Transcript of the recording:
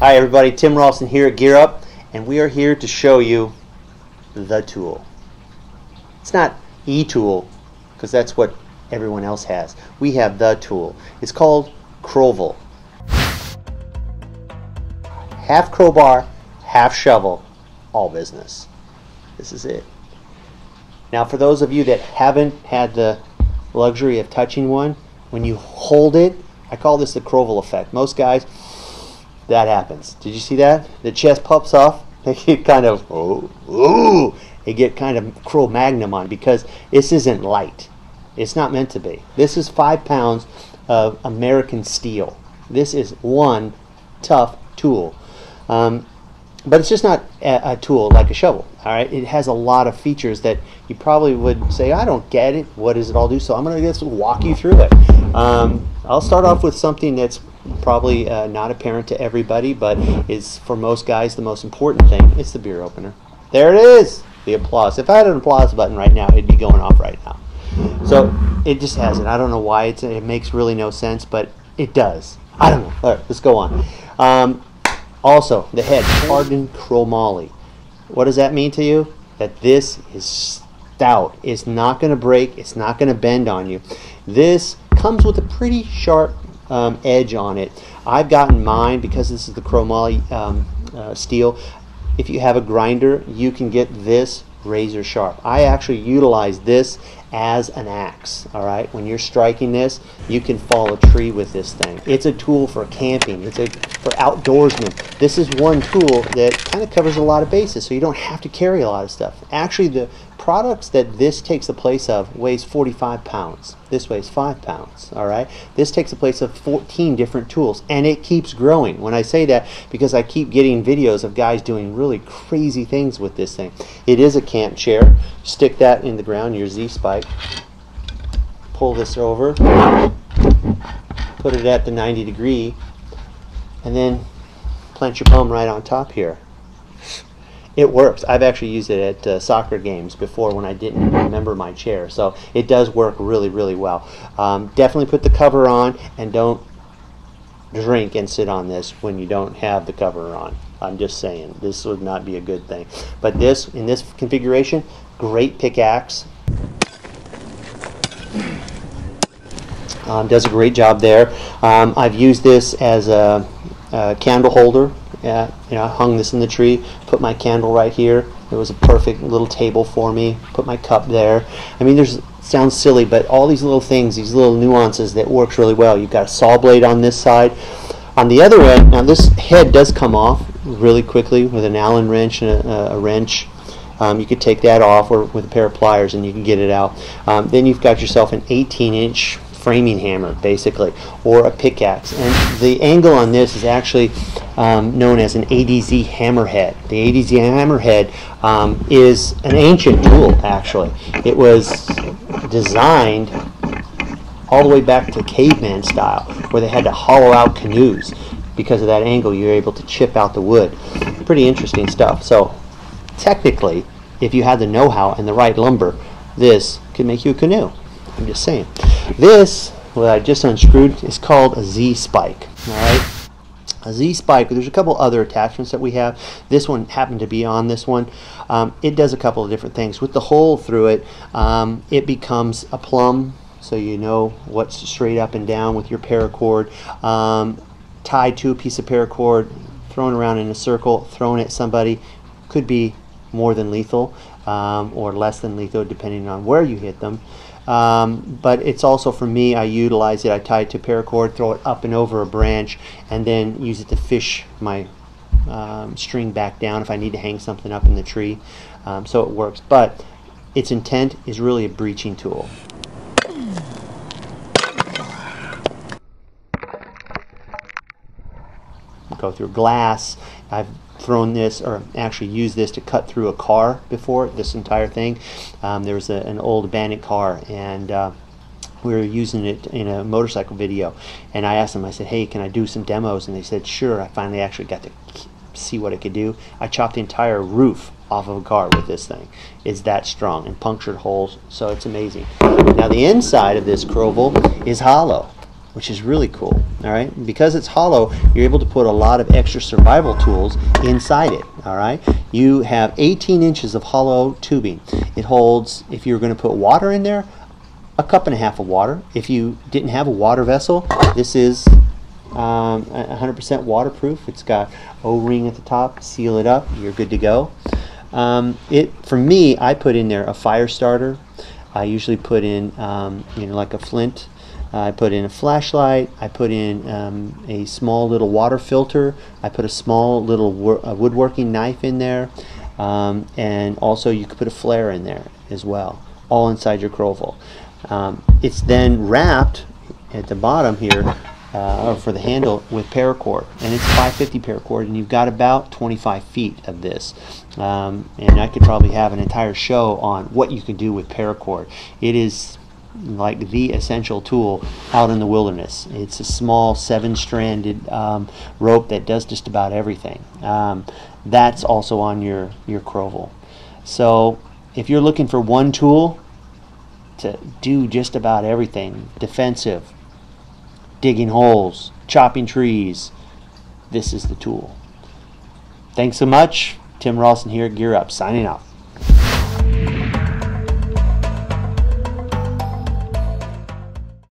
Hi everybody, Tim Ralston here at Gear Up, and we are here to show you the tool. It's not e-tool, because that's what everyone else has. We have the tool. It's called Crovel. Half crowbar, half shovel, all business. This is it. Now for those of you that haven't had the luxury of touching one, when you hold it, I call this the Crovel effect. Most guys, that happens. Did you see that? The chest pops off. They get kind of, oh, ooh, they get kind of Cro-Magnon on because this isn't light. It's not meant to be. This is five pounds of American steel. This is one tough tool. Um, but it's just not a, a, tool like a shovel. All right, it has a lot of features that you probably would say, I don't get it. What does it all do? So I'm going to just walk you through it. Um, I'll start off with something that's probably uh, not apparent to everybody, but is for most guys the most important thing. It's the beer opener. There it is. The applause. If I had an applause button right now, it'd be going off right now. So it just has it. I don't know why it's, it makes really no sense, but it does. I don't know. All right, let's go on. Um, also, the head, hardened chromoly. What does that mean to you? That this is stout. It's not going to break. It's not going to bend on you. This comes with a pretty sharp um, edge on it. I've gotten mine because this is the chromoly um, uh, steel. If you have a grinder, you can get this razor sharp. I actually utilize this as an axe all right when you're striking this you can fall a tree with this thing it's a tool for camping it's a for outdoorsmen this is one tool that kind of covers a lot of bases so you don't have to carry a lot of stuff actually the products that this takes the place of weighs 45 pounds. This weighs 5 pounds, all right? This takes the place of 14 different tools, and it keeps growing. When I say that, because I keep getting videos of guys doing really crazy things with this thing. It is a camp chair. Stick that in the ground, your Z-spike. Pull this over. Put it at the 90 degree, and then plant your palm right on top here it works. I've actually used it at uh, soccer games before when I didn't remember my chair. So it does work really, really well. Um, definitely put the cover on and don't drink and sit on this when you don't have the cover on. I'm just saying this would not be a good thing. But this, in this configuration, great pickaxe. Um, does a great job there. Um, I've used this as a, a candle holder yeah, you know, I hung this in the tree, put my candle right here. It was a perfect little table for me. Put my cup there. I mean, there's sounds silly, but all these little things, these little nuances that works really well. You've got a saw blade on this side. On the other end, now this head does come off really quickly with an Allen wrench and a, a wrench. Um, you could take that off or with a pair of pliers and you can get it out. Um, then you've got yourself an 18 inch framing hammer basically or a pickaxe. And the angle on this is actually um, known as an ADZ hammerhead. The ADZ hammerhead um, is an ancient tool actually. It was designed all the way back to caveman style where they had to hollow out canoes. Because of that angle you're able to chip out the wood. Pretty interesting stuff. So technically if you had the know-how and the right lumber this could make you a canoe. I'm just saying. This, what I just unscrewed, is called a Z-spike. All right. A Z-spike, there's a couple other attachments that we have. This one happened to be on this one. Um, it does a couple of different things. With the hole through it, um, it becomes a plumb, so you know what's straight up and down with your paracord. Um, tied to a piece of paracord, thrown around in a circle, thrown at somebody, could be more than lethal um, or less than lethal depending on where you hit them. Um, but it's also for me, I utilize it. I tie it to paracord, throw it up and over a branch, and then use it to fish my um, string back down if I need to hang something up in the tree. Um, so it works. But its intent is really a breaching tool. Go through glass. I've thrown this or actually used this to cut through a car before this entire thing. Um, there was a, an old abandoned car and uh, we were using it in a motorcycle video. And I asked them I said hey can I do some demos? And they said sure. I finally actually got to see what it could do. I chopped the entire roof off of a car with this thing. It's that strong and punctured holes so it's amazing. Now the inside of this Crovel is hollow which is really cool. All right, because it's hollow, you're able to put a lot of extra survival tools inside it. All right, you have 18 inches of hollow tubing. It holds, if you're going to put water in there, a cup and a half of water. If you didn't have a water vessel, this is um, 100% waterproof. It's got O-ring at the top, seal it up, you're good to go. Um, it for me, I put in there a fire starter. I usually put in um, you know like a flint. I put in a flashlight. I put in um, a small little water filter. I put a small little a woodworking knife in there, um, and also you could put a flare in there as well, all inside your Crovel. Um, it's then wrapped at the bottom here uh, or for the handle with paracord and it's 550 paracord and you've got about 25 feet of this um, and I could probably have an entire show on what you can do with paracord it is like the essential tool out in the wilderness it's a small seven stranded um, rope that does just about everything um, that's also on your your Crovel so if you're looking for one tool to do just about everything defensive digging holes, chopping trees. This is the tool. Thanks so much. Tim Ralston here, Gear Up, signing off.